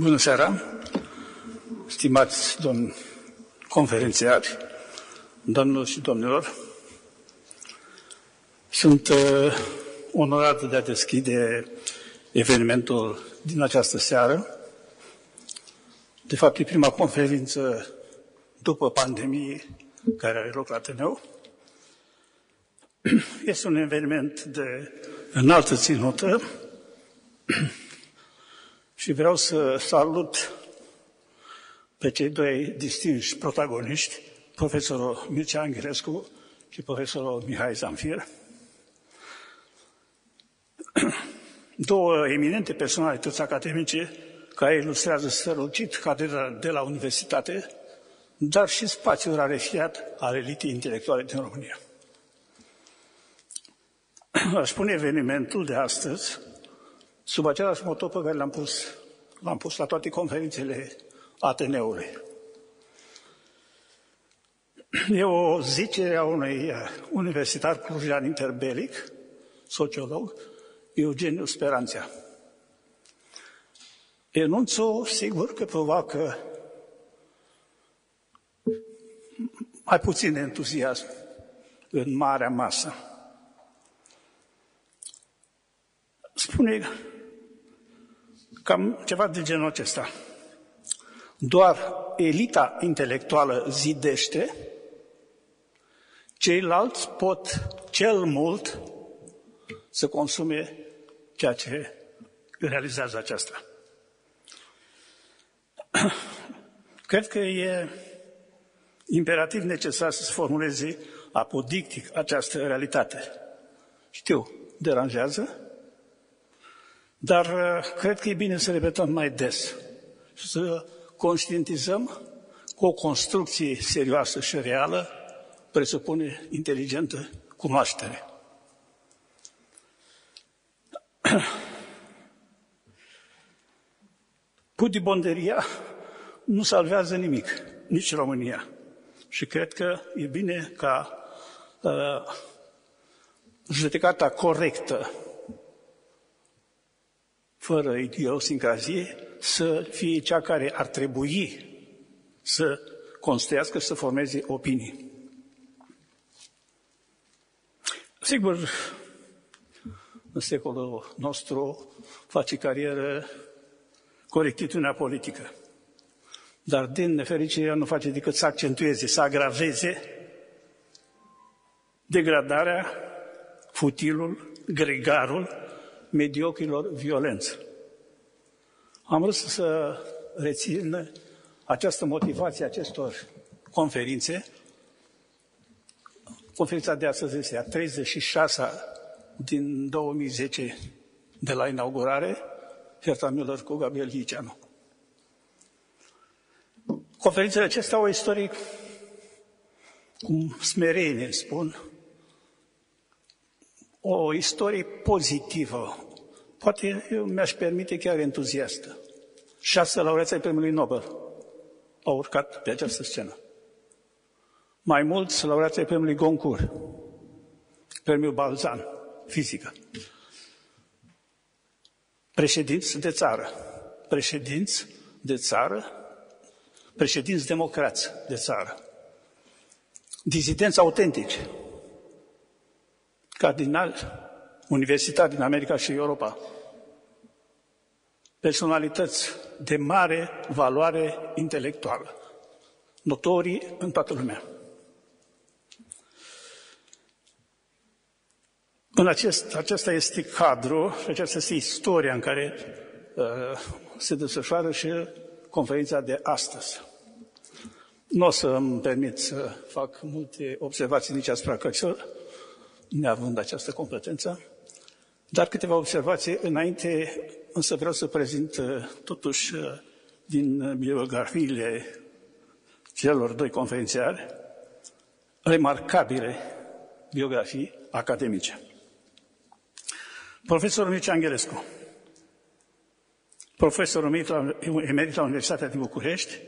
Bună seara, stimați domni conferențiari, domnilor și domnilor. Sunt uh, onorat de a deschide evenimentul din această seară. De fapt, e prima conferință după pandemie care are loc la Ateneu. Este un eveniment de înaltă ținută și vreau să salut pe cei doi distinși protagoniști, profesorul Mircea Anghelescu și profesorul Mihai Zamfir, două eminente personalități academice care ilustrează strălucit cadrera de la universitate, dar și spațiul rarefiat al elitei intelectuale din România. Aș pune evenimentul de astăzi sub același moto pe care l-am pus, l-am pus la toate conferințele Ateneului. E o zicere a unui universitar clujan interbelic, sociolog, Eugeniu Speranția. Enunțul, sigur că provoacă mai puțin entuziasm în marea masă. Spune cam ceva de genul acesta. Doar elita intelectuală zidește, ceilalți pot cel mult să consume ceea ce realizează aceasta. Cred că e imperativ necesar să se formuleze apodictic această realitate. Știu, deranjează, dar uh, cred că e bine să repetăm mai des și să conștientizăm că o construcție serioasă și reală presupune inteligentă cunoaștere. Pudibonderia nu salvează nimic, nici România. Și cred că e bine ca uh, judecata corectă, fără idiosincrazie, să fie cea care ar trebui să construiască, să formeze opinii. Sigur, în secolul nostru face carieră corectitudinea politică. Dar din nefericire nu face decât să accentueze, să agraveze degradarea, futilul, gregarul mediocrilor violență. Am vrut să rețin această motivație acestor conferințe. Conferința de astăzi este a 36 din 2010 de la inaugurare, Herta Müller cu Gabriel Liceanu. Conferințele acestea au o istorie cum smerenie, spun, o istorie pozitivă, poate eu mi-aș permite chiar entuziastă. Șase laureați ai premiului Nobel au urcat pe această scenă. Mai mulți laureați ai premiului Goncourt, premiul Balzan, fizică. Președinți de țară, președinți de țară, președinți democrați de țară, dizidenți autentici, cardinali, universitari din America și Europa, personalități de mare valoare intelectuală, notorii în toată lumea. În acest, acesta este cadru și aceasta este istoria în care uh, se desfășoară și conferința de astăzi. Nu o să îmi permit să fac multe observații nici asupra cărților, neavând această competență, dar câteva observații. Înainte, însă vreau să prezint uh, totuși uh, din biografiile celor doi conferențiari remarcabile biografii academice. Profesorul Mircea Anghelescu, profesor emerit la Universitatea din București,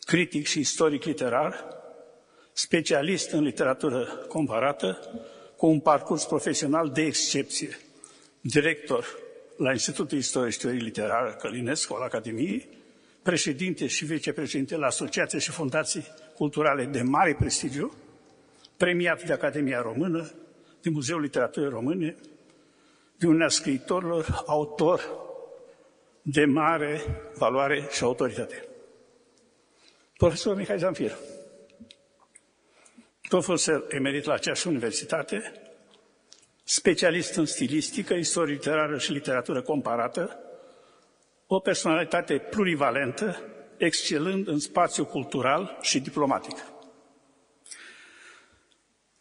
critic și istoric literar, specialist în literatură comparată, cu un parcurs profesional de excepție, director la Institutul Istoriei și Teorie Literară Călinescu al Academiei, președinte și vicepreședinte la asociații și fundații culturale de mare prestigiu, premiat de Academia Română, de Muzeul Literaturii Române, de unea scriitorilor, autor de mare valoare și autoritate. Profesor Mihai Zanfir, profesor emerit la aceeași universitate, specialist în stilistică, istorie literară și literatură comparată, o personalitate plurivalentă, excelând în spațiu cultural și diplomatic.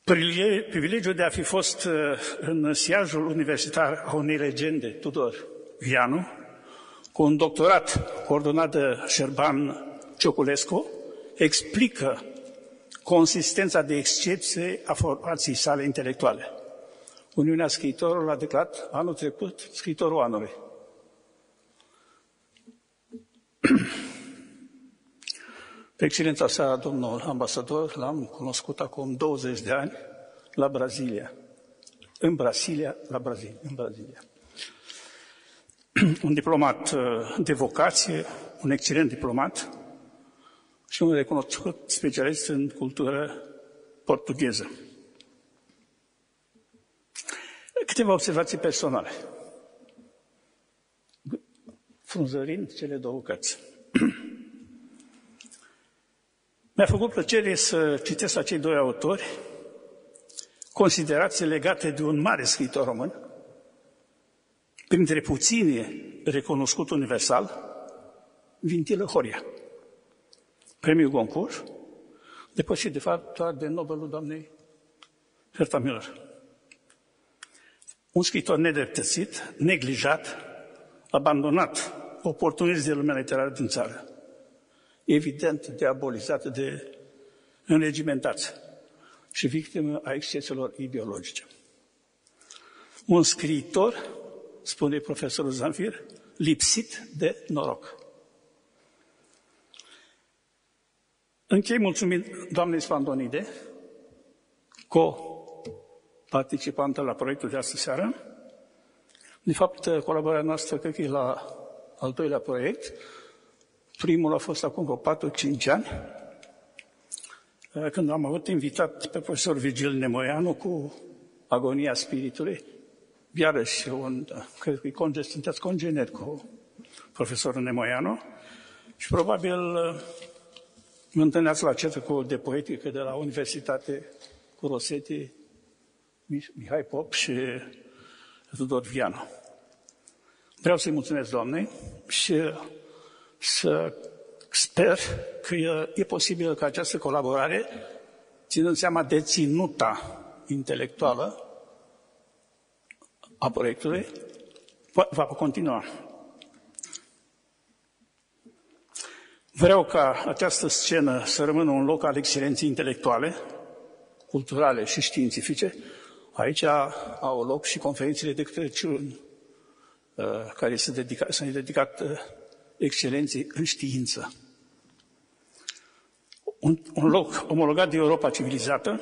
Privilegiul de a fi fost uh, în siajul universitar a unei legende, Tudor Vianu, cu un doctorat coordonat de Șerban Cioculescu, explică consistența de excepție a formației sale intelectuale. Uniunea Scriitorilor a declarat anul trecut scriitorul anului. Pe excelența sa, domnul ambasador, l-am cunoscut acum 20 de ani la Brazilia. În Brasilia, la Brazilia, în Brazilia. Un diplomat uh, de vocație, un excelent diplomat și un recunoscut specialist în cultură portugheză. Câteva observații personale. Frunzărind cele două cărți. Mi-a făcut plăcere să citesc la cei doi autori considerații legate de un mare scriitor român, printre puțini recunoscut universal, Vintilă Horia. Premiul Goncourt, depășit de fapt doar de Nobelul doamnei Herta Müller. Un scriitor nedreptățit, neglijat, abandonat, oportunist de lumea literară din țară evident diabolizată de înregimentați și victimă a exceselor ideologice. Un scriitor, spune profesorul Zanfir, lipsit de noroc. Închei mulțumit doamnei Spandonide, co-participantă la proiectul de astă seară. De fapt, colaborarea noastră, cred că e la al doilea proiect, Primul a fost acum vreo 4-5 ani, când am avut invitat pe profesor Vigil Nemoianu cu agonia spiritului, iarăși un, cred că e sunteți congener cu profesorul Nemoianu și probabil mă întâlneați la cetă de poetică de la Universitate cu Rosetti, Mihai Pop și Tudor Vianu. Vreau să-i mulțumesc, Doamnei, și să sper că e posibil ca această colaborare, ținând seama de ținuta intelectuală a proiectului, va continua. Vreau ca această scenă să rămână un loc al excelenței intelectuale, culturale și științifice. Aici au loc și conferințele de Crăciun, uh, care sunt dedicate, dedicate uh, excelenței în știință. Un, un loc omologat de Europa civilizată,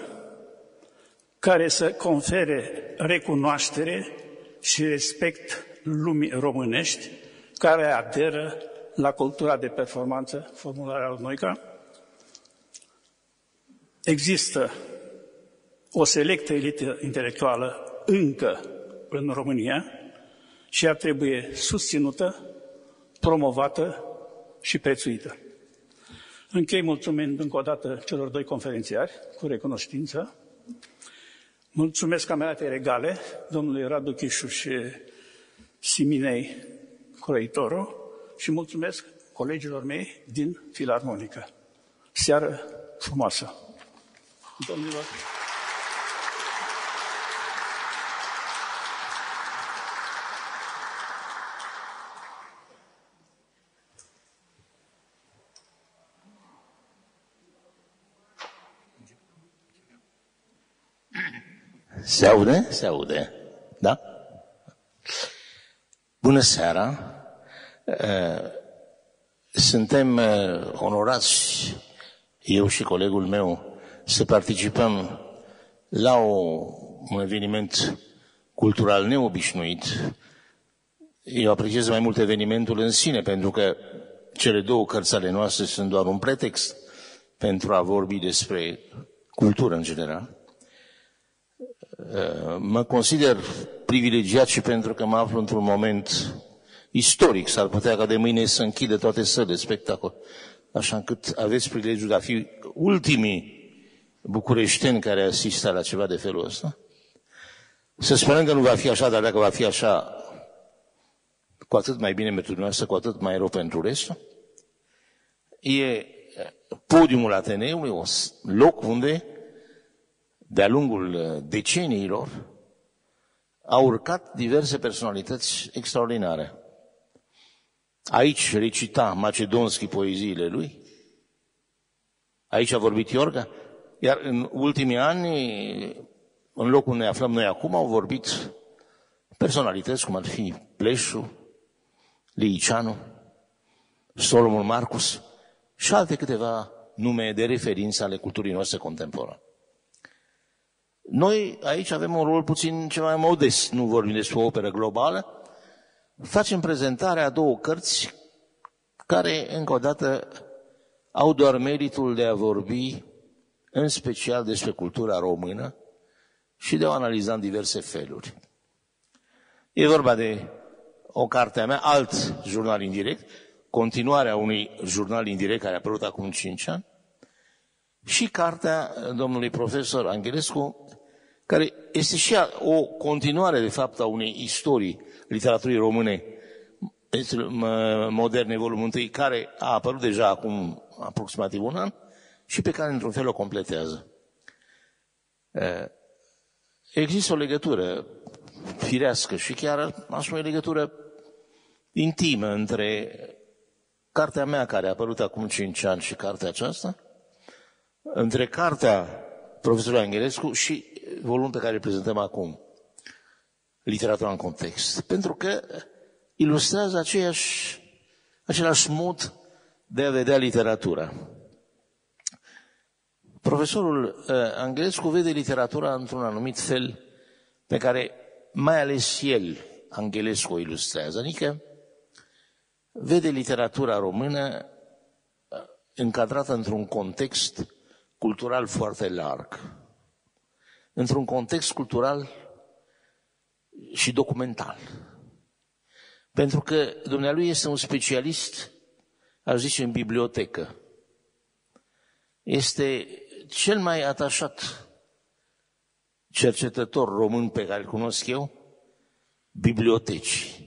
care să confere recunoaștere și respect lumii românești, care aderă la cultura de performanță, formularea lui Noica. Există o selectă elită intelectuală încă în România și ea trebuie susținută promovată și prețuită. Închei mulțumind încă o dată celor doi conferențiari, cu recunoștință. Mulțumesc cameratei regale, domnului Radu Chișu și Siminei Croitoru și mulțumesc colegilor mei din Filarmonică. Seară frumoasă! Domnilor! Se aude? Se aude. Da? Bună seara! Suntem onorați, eu și colegul meu, să participăm la o, un eveniment cultural neobișnuit, Eu apreciez mai mult evenimentul în sine, pentru că cele două cărți ale noastre sunt doar un pretext pentru a vorbi despre cultură în general. Mă consider privilegiat și pentru că mă aflu într-un moment istoric. S-ar putea ca de mâine să închide toate sălile spectacol. Așa încât aveți prilejul de a fi ultimii bucureșteni care asistă la ceva de felul ăsta. Să sperăm că nu va fi așa, dar dacă va fi așa, cu atât mai bine pentru dumneavoastră, cu atât mai rău pentru restul. E podiumul Ateneului, un loc unde, de-a lungul deceniilor, au urcat diverse personalități extraordinare. Aici recita Macedonski poeziile lui, aici a vorbit Iorga, iar în ultimii ani, în locul unde ne aflăm noi acum, au vorbit personalități cum ar fi Pleșu, Liicianu, Solomon Marcus și alte câteva nume de referință ale culturii noastre contemporane. Noi aici avem un rol puțin ceva mai modest, nu vorbim despre o operă globală, facem prezentarea a două cărți care, încă o dată, au doar meritul de a vorbi în special despre cultura română și de a o analiza în diverse feluri. E vorba de o carte a mea, alt jurnal indirect, continuarea unui jurnal indirect care a apărut acum 5 ani, și cartea domnului profesor Angelescu, care este și o continuare, de fapt, a unei istorii literaturii române moderne, volumul 1, care a apărut deja acum aproximativ un an și pe care, într-un fel, o completează. Există o legătură firească și chiar, aș spune, legătură intimă între cartea mea care a apărut acum 5 ani și cartea aceasta, între cartea profesorului Angelescu și volumul pe care îl prezentăm acum, literatura în context. Pentru că ilustrează aceeași, același mod de a vedea literatura. Profesorul uh, Angelescu vede literatura într-un anumit fel pe care mai ales el, Angelescu, o ilustrează. Adică vede literatura română uh, încadrată într-un context cultural foarte larg. Într-un context cultural și documental. Pentru că dumnealui este un specialist, aș zice, în bibliotecă. Este cel mai atașat cercetător român pe care îl cunosc eu, biblioteci.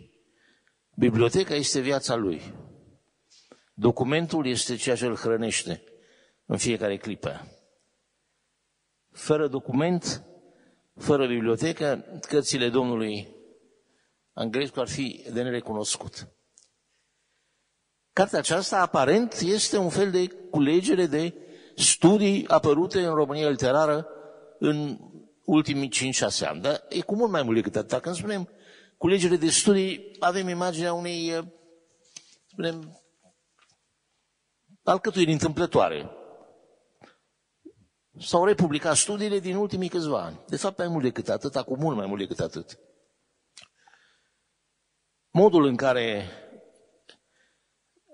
Biblioteca este viața lui. Documentul este ceea ce îl hrănește în fiecare clipă. Fără document, fără bibliotecă, cărțile Domnului Angrescu ar fi de nerecunoscut. Cartea aceasta, aparent, este un fel de culegere de studii apărute în România literară în ultimii 5-6 ani. Dar e cu mult mai mult decât atât. Când spunem culegere de studii, avem imaginea unei, eh, spunem, alcătuiri întâmplătoare. S-au republicat studiile din ultimii câțiva ani. De fapt, mai mult decât atât, cu mult mai mult decât atât. Modul în care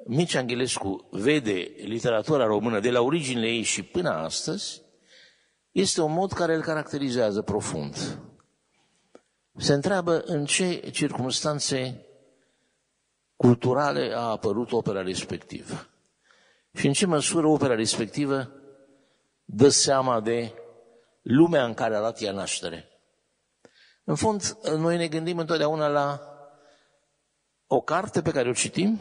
Mici Angelescu vede literatura română de la originile ei și până astăzi, este un mod care îl caracterizează profund. Se întreabă în ce circunstanțe culturale a apărut opera respectivă și în ce măsură opera respectivă dă seama de lumea în care a luat ea naștere. În fond, noi ne gândim întotdeauna la o carte pe care o citim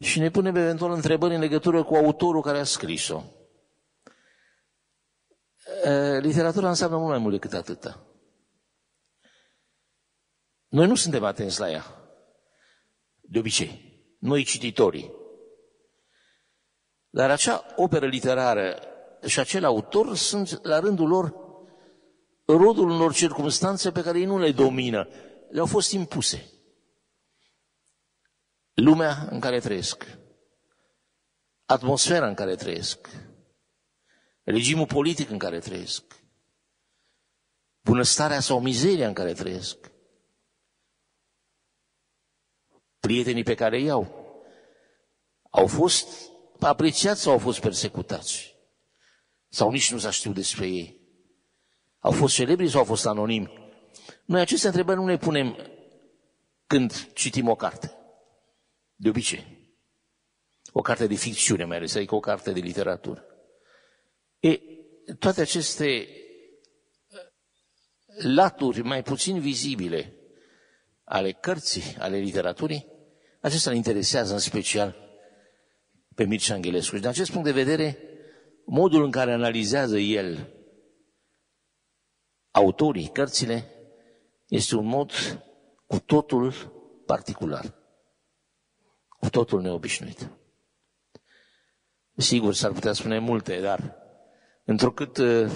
și ne punem eventual întrebări în legătură cu autorul care a scris-o. Literatura înseamnă mult mai mult decât atâta. Noi nu suntem atenți la ea. De obicei. Noi cititorii. Dar acea operă literară și acel autor sunt la rândul lor rodul unor circunstanțe pe care ei nu le domină. Le-au fost impuse lumea în care trăiesc, atmosfera în care trăiesc, regimul politic în care trăiesc, bunăstarea sau mizeria în care trăiesc. prietenii pe care îi au. Au fost apreciați sau au fost persecutați? Sau nici nu s-a știut despre ei? Au fost celebri sau au fost anonimi? Noi aceste întrebări nu ne punem când citim o carte. De obicei. O carte de ficțiune mai ales, adică o carte de literatură. E, toate aceste laturi mai puțin vizibile ale cărții, ale literaturii, acesta îl interesează în special pe Mircea Angelescu. Și din acest punct de vedere, modul în care analizează el autorii, cărțile, este un mod cu totul particular, cu totul neobișnuit. Sigur, s-ar putea spune multe, dar întrucât uh,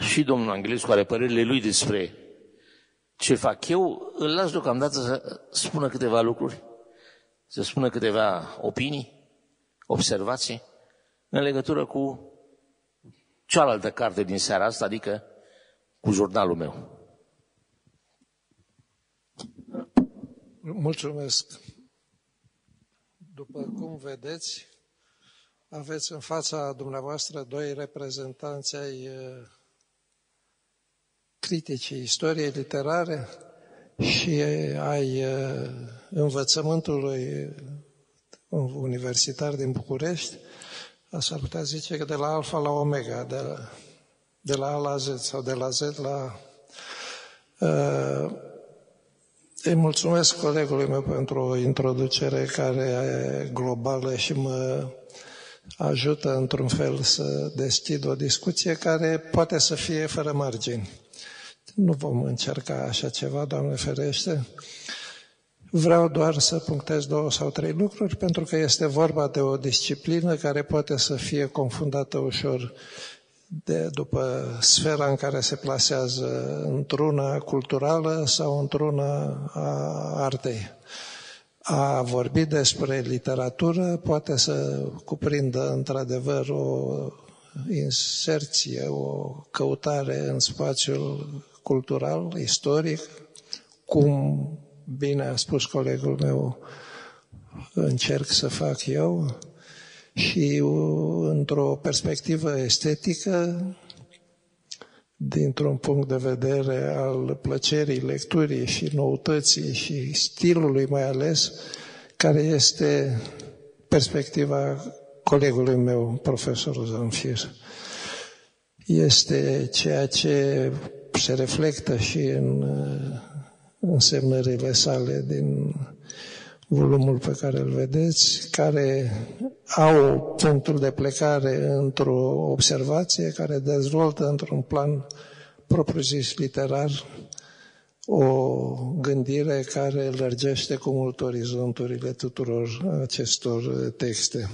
și domnul Angelescu are părerile lui despre ce fac eu, îl las deocamdată să spună câteva lucruri, să spună câteva opinii, observații în legătură cu cealaltă carte din seara asta, adică cu jurnalul meu. Mulțumesc. După cum vedeți, aveți în fața dumneavoastră doi reprezentanți ai uh, criticii istoriei literare și ai uh, învățământului universitar din București, s-ar putea zice că de la alfa la omega, de la, de la A la Z sau de la Z la... Uh, îi mulțumesc colegului meu pentru o introducere care e globală și mă ajută într-un fel să deschid o discuție care poate să fie fără margini. Nu vom încerca așa ceva, Doamne ferește. Vreau doar să punctez două sau trei lucruri, pentru că este vorba de o disciplină care poate să fie confundată ușor de, după sfera în care se plasează într-una culturală sau într-una a artei. A vorbi despre literatură poate să cuprindă într-adevăr o inserție, o căutare în spațiul cultural, istoric, cum bine a spus colegul meu, încerc să fac eu, și într-o perspectivă estetică, dintr-un punct de vedere al plăcerii lecturii și noutății și stilului mai ales, care este perspectiva colegului meu, profesorul Zanfir. Este ceea ce se reflectă și în însemnările sale din volumul pe care îl vedeți, care au punctul de plecare într-o observație care dezvoltă într-un plan propriu-zis literar o gândire care lărgește cu mult orizonturile tuturor acestor texte.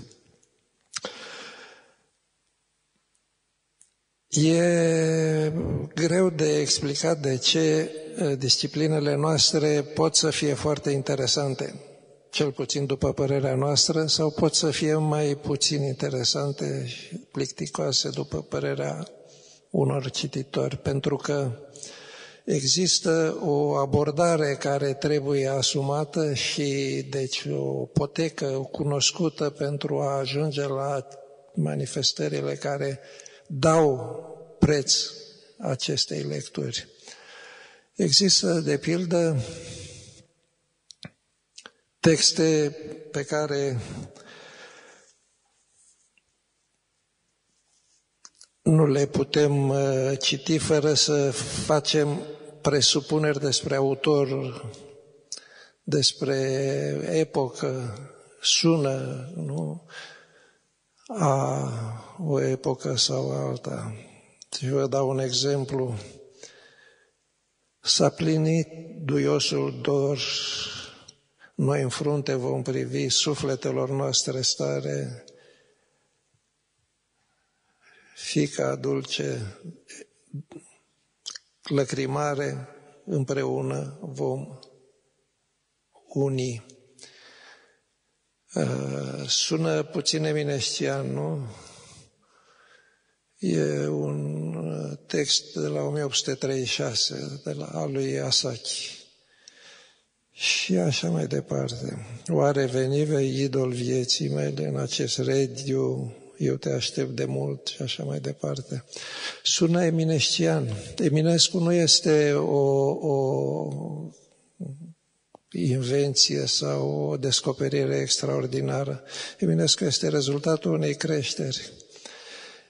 E greu de explicat de ce disciplinele noastre pot să fie foarte interesante cel puțin după părerea noastră, sau pot să fie mai puțin interesante și plicticoase după părerea unor cititori, pentru că există o abordare care trebuie asumată și deci o potecă cunoscută pentru a ajunge la manifestările care dau preț acestei lecturi. Există, de pildă, texte pe care nu le putem uh, citi fără să facem presupuneri despre autor, despre epocă, sună, nu? A o epocă sau alta. Și vă dau un exemplu. S-a plinit duiosul dor noi în frunte vom privi sufletelor noastre stare, fica dulce, lăcrimare, împreună vom uni. Uh, sună puțin eminescian, nu? E un uh, text de la 1836, de la lui Asaki. Și așa mai departe. Oare venive idol vieții mele în acest rediu, eu te aștept de mult și așa mai departe. Sună eminescian. Eminescu nu este o, o invenție sau o descoperire extraordinară. Eminescu este rezultatul unei creșteri.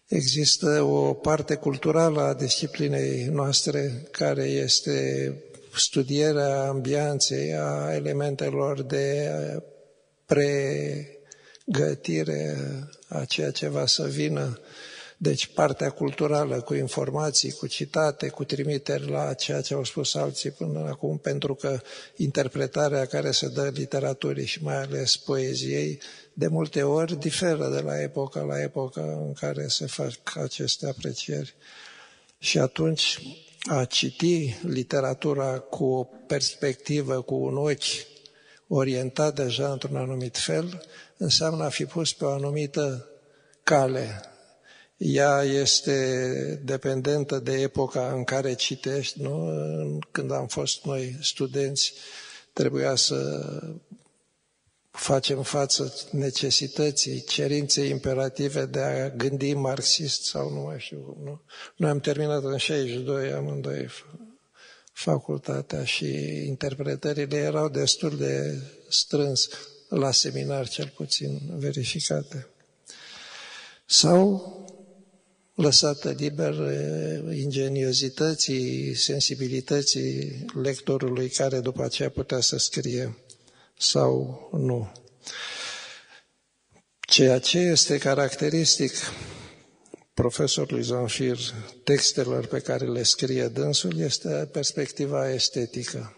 Există o parte culturală a disciplinei noastre care este studierea ambianței, a elementelor de pregătire a ceea ce va să vină. Deci partea culturală cu informații, cu citate, cu trimiteri la ceea ce au spus alții până acum, pentru că interpretarea care se dă literaturii și mai ales poeziei, de multe ori diferă de la epoca la epoca în care se fac aceste aprecieri. Și atunci a citi literatura cu o perspectivă, cu un ochi orientat deja într-un anumit fel, înseamnă a fi pus pe o anumită cale. Ea este dependentă de epoca în care citești, nu? Când am fost noi studenți, trebuia să facem față necesității, cerinței imperative de a gândi marxist sau nu mai știu cum. Nu? Noi am terminat în 62 amândoi facultatea și interpretările erau destul de strâns la seminar cel puțin verificate. Sau lăsată liber ingeniozității, sensibilității lectorului care după aceea putea să scrie sau nu. Ceea ce este caracteristic profesorului Zanfir, textelor pe care le scrie dânsul, este perspectiva estetică.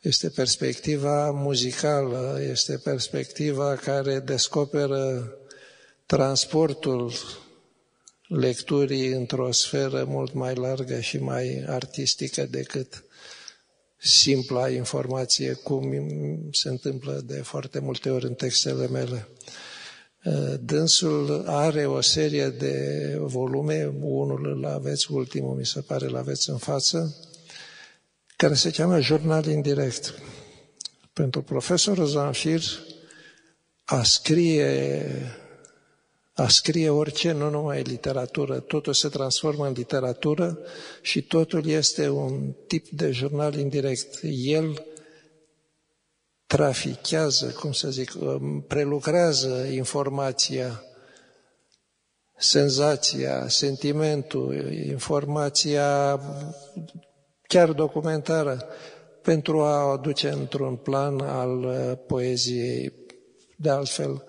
Este perspectiva muzicală, este perspectiva care descoperă transportul lecturii într-o sferă mult mai largă și mai artistică decât simpla informație, cum se întâmplă de foarte multe ori în textele mele. Uh, dânsul are o serie de volume, unul îl aveți, ultimul mi se pare îl aveți în față, care se cheamă Jurnal Indirect. Pentru profesorul Zanfir, a scrie a scrie orice, nu numai literatură, totul se transformă în literatură și totul este un tip de jurnal indirect. El trafichează, cum să zic, prelucrează informația, senzația, sentimentul, informația chiar documentară, pentru a o aduce într-un plan al poeziei. De altfel,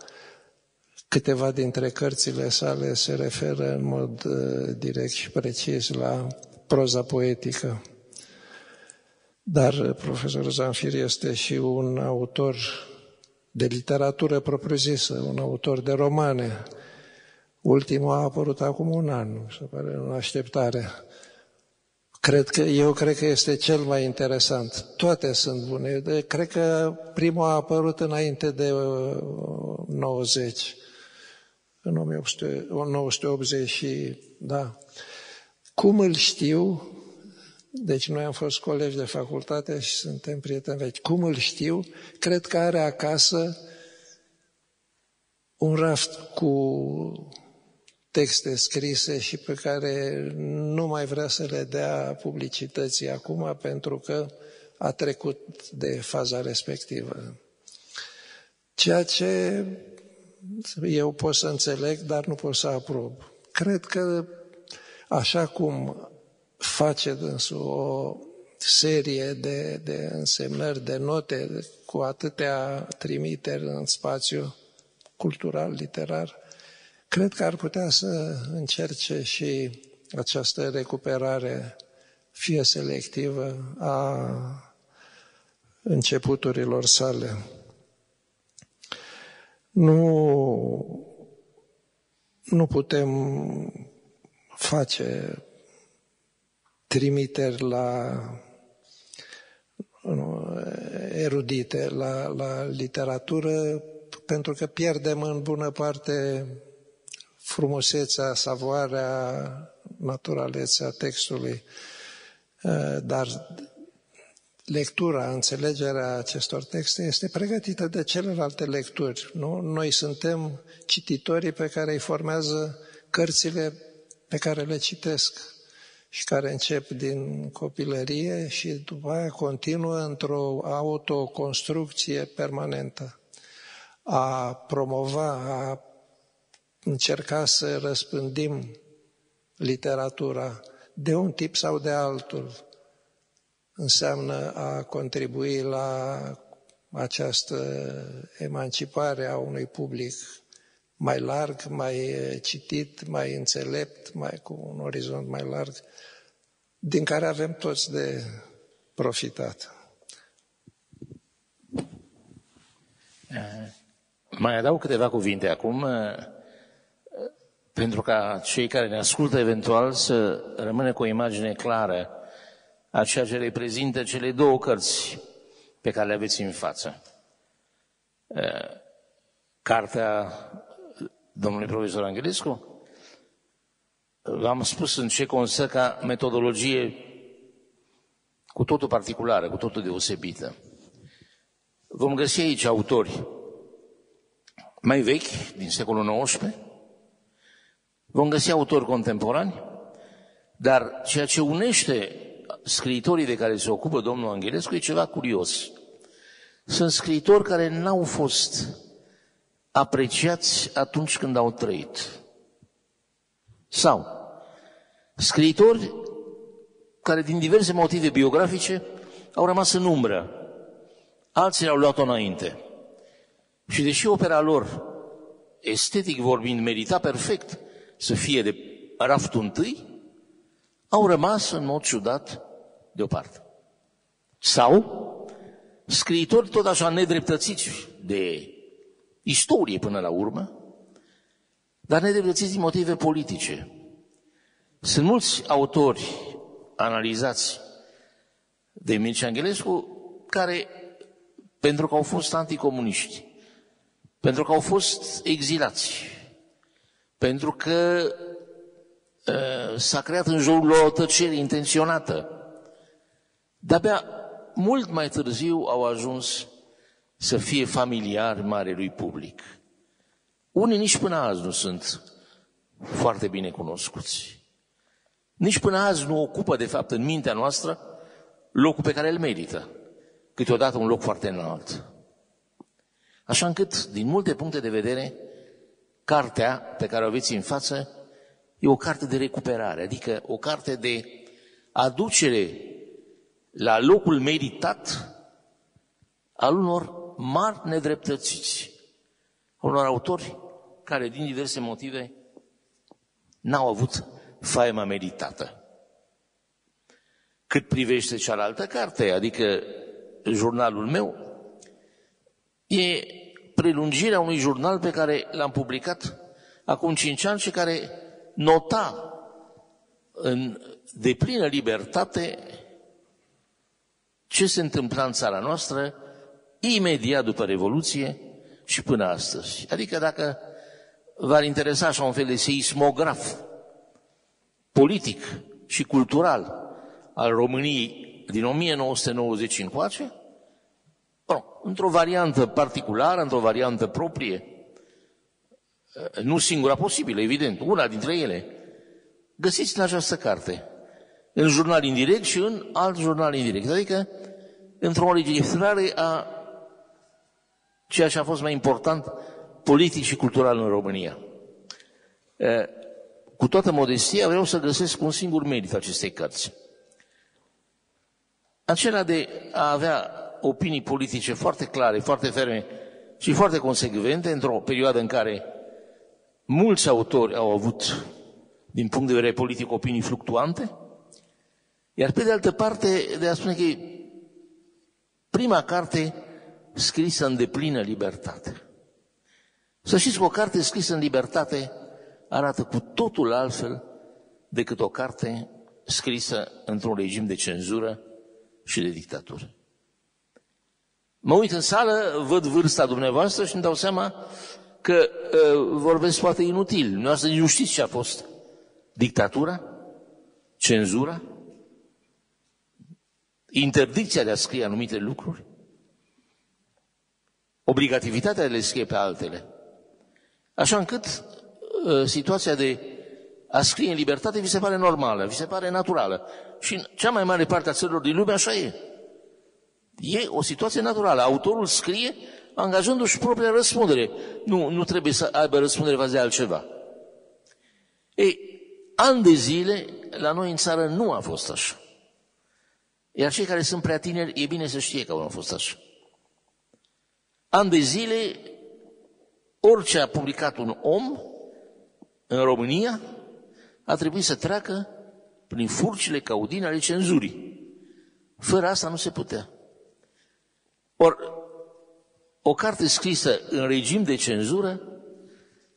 Câteva dintre cărțile sale se referă în mod uh, direct și precis la proza poetică. Dar uh, profesorul Zanfir este și un autor de literatură propriu-zisă, un autor de romane. Ultimul a apărut acum un an, se pare în așteptare. Cred că, eu cred că este cel mai interesant. Toate sunt bune. Cred că primul a apărut înainte de 90. Uh, în 1980 și, da. Cum îl știu, deci noi am fost colegi de facultate și suntem prieteni vechi, cum îl știu, cred că are acasă un raft cu texte scrise și pe care nu mai vrea să le dea publicității acum pentru că a trecut de faza respectivă. Ceea ce eu pot să înțeleg, dar nu pot să aprob. Cred că așa cum face dânsul o serie de, de însemnări, de note cu atâtea trimiteri în spațiu cultural, literar, cred că ar putea să încerce și această recuperare fie selectivă a începuturilor sale. Nu, nu putem face trimiteri la nu, erudite, la, la literatură, pentru că pierdem în bună parte frumusețea, savoarea, naturalețea textului. Dar lectura, înțelegerea acestor texte este pregătită de celelalte lecturi. Nu? Noi suntem cititorii pe care îi formează cărțile pe care le citesc și care încep din copilărie și după aia continuă într-o autoconstrucție permanentă. A promova, a încerca să răspândim literatura de un tip sau de altul, înseamnă a contribui la această emancipare a unui public mai larg, mai citit, mai înțelept, mai cu un orizont mai larg, din care avem toți de profitat. Mai adaug câteva cuvinte acum, pentru ca cei care ne ascultă eventual să rămână cu o imagine clară a ceea ce reprezintă cele două cărți pe care le aveți în față. Cartea domnului profesor Angelescu, v-am spus în ce constă ca metodologie cu totul particulară, cu totul deosebită. Vom găsi aici autori mai vechi, din secolul XIX, vom găsi autori contemporani, dar ceea ce unește scriitorii de care se ocupă domnul Angelescu e ceva curios. Sunt scriitori care n-au fost apreciați atunci când au trăit. Sau scriitori care din diverse motive biografice au rămas în umbră. Alții au luat-o înainte. Și deși opera lor, estetic vorbind, merita perfect să fie de raftul întâi, au rămas în mod ciudat deoparte. Sau scriitori tot așa nedreptățiți de istorie până la urmă, dar nedreptățiți din motive politice. Sunt mulți autori analizați de Mircea Angelescu care, pentru că au fost anticomuniști, pentru că au fost exilați, pentru că uh, s-a creat în jurul lor o tăcere intenționată, de-abia mult mai târziu au ajuns să fie familiari marelui public. Unii nici până azi nu sunt foarte bine cunoscuți. Nici până azi nu ocupă, de fapt, în mintea noastră locul pe care îl merită. Câteodată un loc foarte înalt. Așa încât, din multe puncte de vedere, cartea pe care o aveți în față e o carte de recuperare, adică o carte de aducere la locul meritat al unor mari nedreptățiți, unor autori care, din diverse motive, n-au avut faima meritată. Cât privește cealaltă carte, adică jurnalul meu, e prelungirea unui jurnal pe care l-am publicat acum cinci ani și care nota în deplină libertate ce se întâmpla în țara noastră imediat după Revoluție și până astăzi. Adică dacă v-ar interesa așa un fel de seismograf politic și cultural al României din 1990 încoace, bun, într-o variantă particulară, într-o variantă proprie, nu singura posibilă, evident, una dintre ele, găsiți în această carte, în jurnal indirect și în alt jurnal indirect, adică într-o înregistrare a ceea ce a fost mai important politic și cultural în România. Cu toată modestia vreau să găsesc un singur merit acestei cărți. Acela de a avea opinii politice foarte clare, foarte ferme și foarte consecvente într-o perioadă în care mulți autori au avut, din punct de vedere politic, opinii fluctuante, iar pe de altă parte, de a spune că prima carte scrisă în deplină libertate. Să știți că o carte scrisă în libertate arată cu totul altfel decât o carte scrisă într-un regim de cenzură și de dictatură. Mă uit în sală, văd vârsta dumneavoastră și îmi dau seama că uh, vorbesc foarte inutil. Dumneavoastră nu știți ce a fost dictatura, cenzura. Interdicția de a scrie anumite lucruri, obligativitatea de a le scrie pe altele, așa încât uh, situația de a scrie în libertate vi se pare normală, vi se pare naturală. Și în cea mai mare parte a țărilor din lume așa e. E o situație naturală. Autorul scrie angajându-și propria răspundere. Nu, nu trebuie să aibă răspundere față de altceva. Ei, ani de zile, la noi în țară nu a fost așa. Iar cei care sunt prea tineri, e bine să știe că au fost așa. Ani de zile, orice a publicat un om în România, a trebuit să treacă prin furcile caudine ale cenzurii. Fără asta nu se putea. Or, o carte scrisă în regim de cenzură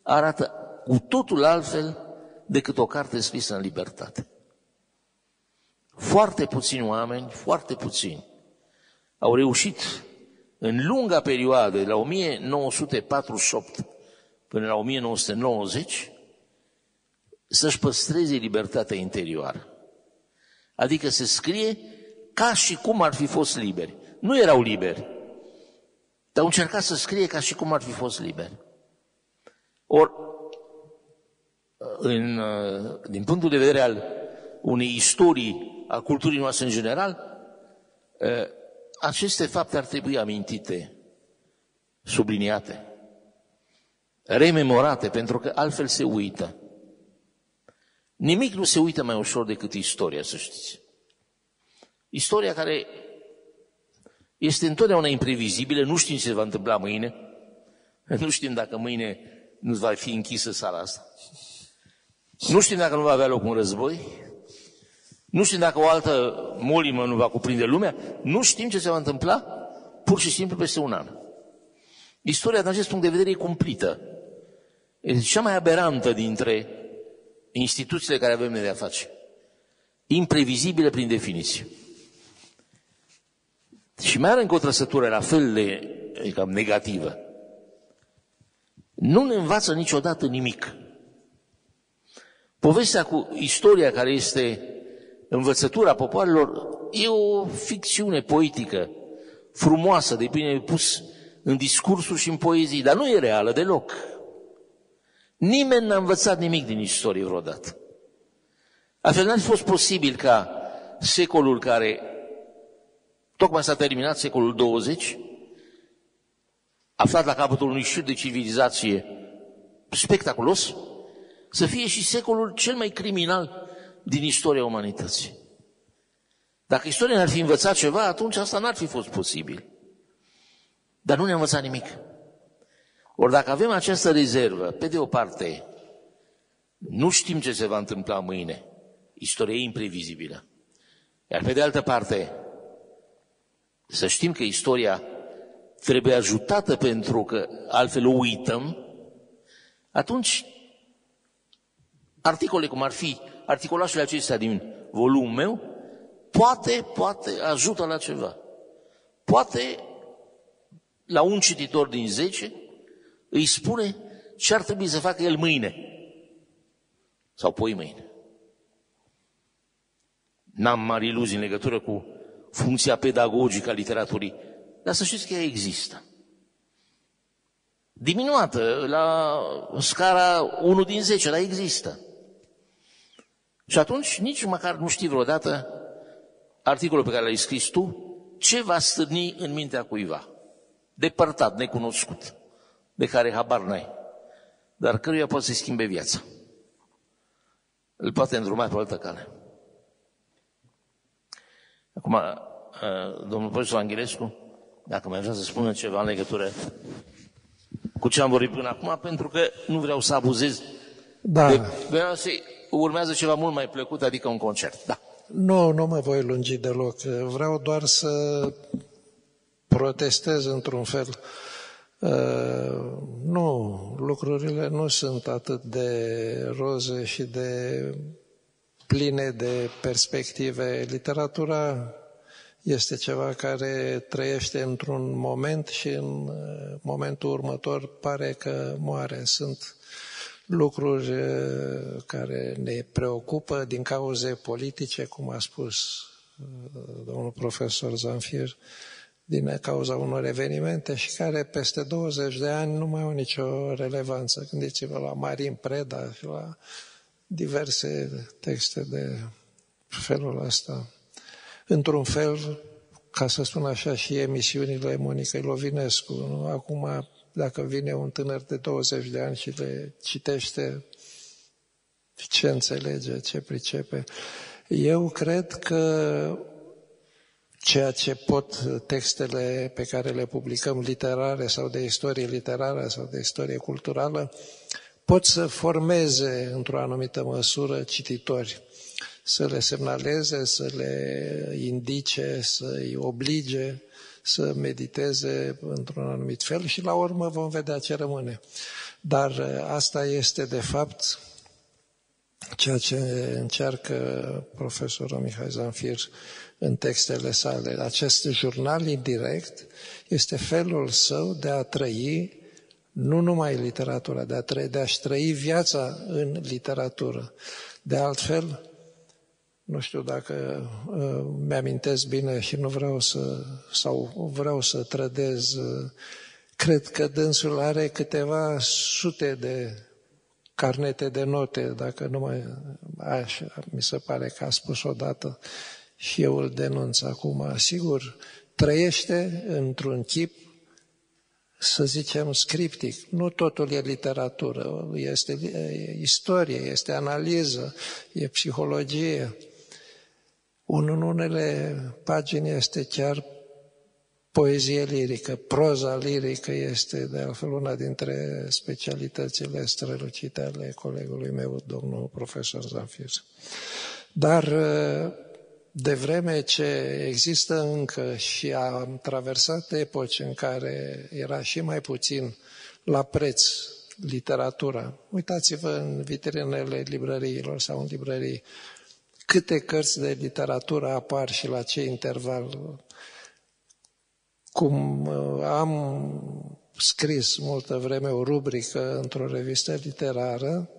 arată cu totul altfel decât o carte scrisă în libertate. Foarte puțini oameni, foarte puțini, au reușit în lunga perioadă, de la 1948 până la 1990, să-și păstreze libertatea interioară. Adică se scrie ca și cum ar fi fost liberi. Nu erau liberi, dar au încercat să scrie ca și cum ar fi fost liberi. Or, în, din punctul de vedere al unei istorii a culturii noastre în general, aceste fapte ar trebui amintite, subliniate, rememorate, pentru că altfel se uită. Nimic nu se uită mai ușor decât istoria, să știți. Istoria care este întotdeauna imprevizibilă, nu știm ce se va întâmpla mâine, nu știm dacă mâine nu va fi închisă sala asta, nu știm dacă nu va avea loc un război, nu știm dacă o altă molimă nu va cuprinde lumea, nu știm ce se va întâmpla pur și simplu peste un an. Istoria, din acest punct de vedere, e cumplită. Este cea mai aberantă dintre instituțiile care avem de a face. Imprevizibile prin definiție. Și mai are încă o trăsătură la fel de adică, negativă. Nu ne învață niciodată nimic. Povestea cu istoria care este învățătura popoarelor e o ficțiune poetică, frumoasă, de bine pus în discursuri și în poezii, dar nu e reală deloc. Nimeni n-a învățat nimic din istorie vreodată. Altfel n-ar fi fost posibil ca secolul care tocmai s-a terminat, secolul 20, aflat la capătul unui șir de civilizație spectaculos, să fie și secolul cel mai criminal din istoria umanității. Dacă istoria ne-ar fi învățat ceva, atunci asta n-ar fi fost posibil. Dar nu ne-a învățat nimic. Ori dacă avem această rezervă, pe de o parte, nu știm ce se va întâmpla mâine. Istoria e imprevizibilă. Iar pe de altă parte, să știm că istoria trebuie ajutată pentru că altfel o uităm, atunci articole cum ar fi articolașele acestea din volumul meu, poate, poate ajută la ceva. Poate la un cititor din 10 îi spune ce ar trebui să facă el mâine sau poi mâine. N-am mari iluzii în legătură cu funcția pedagogică a literaturii, dar să știți că ea există. Diminuată, la scara 1 din 10, dar există. Și atunci nici măcar nu știi vreodată articolul pe care l-ai scris tu, ce va stârni în mintea cuiva, depărtat, necunoscut de care habar n-ai, dar căruia poate să-i schimbe viața. Îl poate îndruma pe o altă cale. Acum, uh, domnul profesor Angelescu, dacă mai vrea să spună ceva în legătură cu ce am vorbit până acum, pentru că nu vreau să abuzez. Da. De, vreau să urmează ceva mult mai plăcut, adică un concert. Da. Nu, nu mă voi lungi deloc. Vreau doar să protestez într-un fel Uh, nu, lucrurile nu sunt atât de roze și de pline de perspective. Literatura este ceva care trăiește într-un moment și în uh, momentul următor pare că moare. Sunt lucruri uh, care ne preocupă din cauze politice, cum a spus domnul profesor Zanfir, din cauza unor evenimente și care peste 20 de ani nu mai au nicio relevanță. Gândiți-vă la Marin Preda și la diverse texte de felul ăsta. Într-un fel, ca să spun așa, și emisiunile Monica Ilovinescu. Nu? Acum, dacă vine un tânăr de 20 de ani și le citește, ce înțelege, ce pricepe. Eu cred că ceea ce pot textele pe care le publicăm literare sau de istorie literară sau de istorie culturală pot să formeze într-o anumită măsură cititori, să le semnaleze, să le indice, să-i oblige să mediteze într-un anumit fel și la urmă vom vedea ce rămâne. Dar asta este de fapt ceea ce încearcă profesorul Mihai Zanfir în textele sale. Acest jurnal indirect este felul său de a trăi nu numai literatura, de, a trăi, de a-și trăi viața în literatură. De altfel, nu știu dacă uh, mi-amintesc bine și nu vreau să, sau vreau să trădez, uh, cred că dânsul are câteva sute de carnete de note, dacă nu mai așa, mi se pare că a spus odată și eu îl denunț acum. Sigur, trăiește într-un chip, să zicem, scriptic. Nu totul e literatură, este istorie, este analiză, e psihologie. În unele pagini este chiar poezie lirică, proza lirică este de altfel una dintre specialitățile strălucite ale colegului meu, domnul profesor Zanfir. Dar de vreme ce există încă și am traversat epoci în care era și mai puțin la preț literatura, uitați-vă în vitrinele librăriilor sau în librării, câte cărți de literatură apar și la ce interval cum uh, am scris multă vreme o rubrică într-o revistă literară,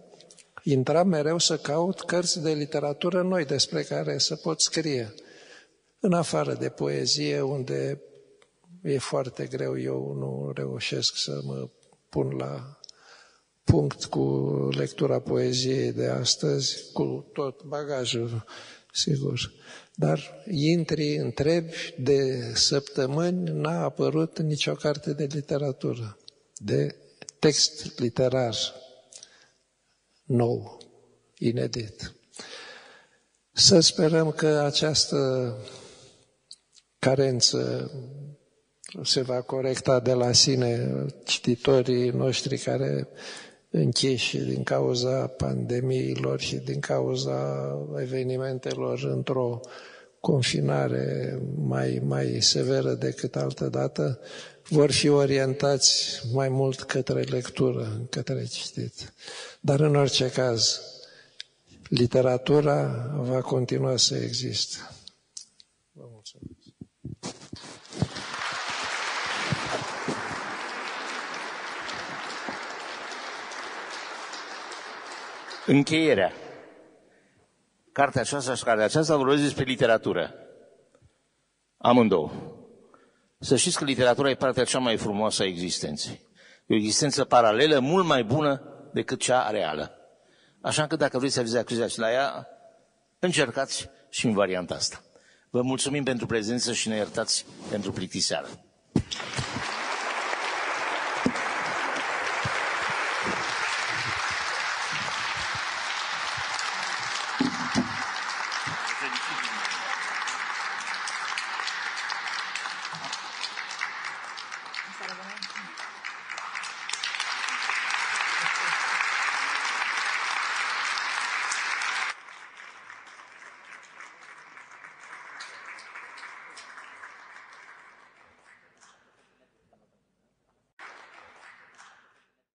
intram mereu să caut cărți de literatură noi despre care să pot scrie. În afară de poezie, unde e foarte greu, eu nu reușesc să mă pun la punct cu lectura poeziei de astăzi, cu tot bagajul, sigur. Dar intri, întrebi, de săptămâni n-a apărut nicio carte de literatură, de text literar nou, inedit. Să sperăm că această carență se va corecta de la sine cititorii noștri care închiși din cauza pandemiilor și din cauza evenimentelor într-o confinare mai, mai severă decât altă dată, vor fi orientați mai mult către lectură, către citit. Dar în orice caz, literatura va continua să existe. Încheierea. Cartea aceasta și cartea aceasta vorbesc despre literatură. Amândouă. Să știți că literatura e partea cea mai frumoasă a existenței. E o existență paralelă mult mai bună decât cea reală. Așa că dacă vreți să aveți accesați la ea, încercați și în varianta asta. Vă mulțumim pentru prezență și ne iertați pentru plictiseală.